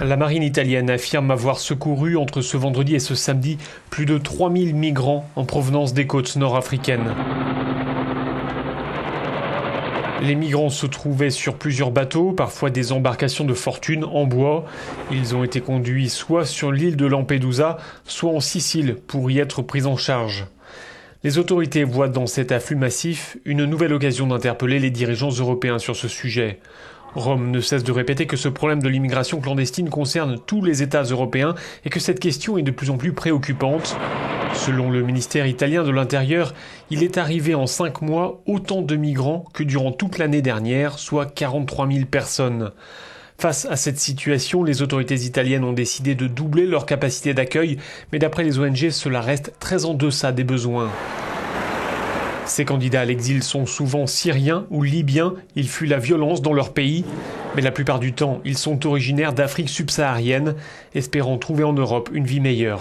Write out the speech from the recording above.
La marine italienne affirme avoir secouru entre ce vendredi et ce samedi plus de 3000 migrants en provenance des côtes nord-africaines. Les migrants se trouvaient sur plusieurs bateaux, parfois des embarcations de fortune en bois. Ils ont été conduits soit sur l'île de Lampedusa, soit en Sicile pour y être pris en charge. Les autorités voient dans cet afflux massif une nouvelle occasion d'interpeller les dirigeants européens sur ce sujet. Rome ne cesse de répéter que ce problème de l'immigration clandestine concerne tous les États européens et que cette question est de plus en plus préoccupante. Selon le ministère italien de l'Intérieur, il est arrivé en cinq mois autant de migrants que durant toute l'année dernière, soit 43 000 personnes. Face à cette situation, les autorités italiennes ont décidé de doubler leur capacité d'accueil, mais d'après les ONG, cela reste très en deçà des besoins. Ces candidats à l'exil sont souvent syriens ou libyens, ils fuient la violence dans leur pays, mais la plupart du temps, ils sont originaires d'Afrique subsaharienne, espérant trouver en Europe une vie meilleure.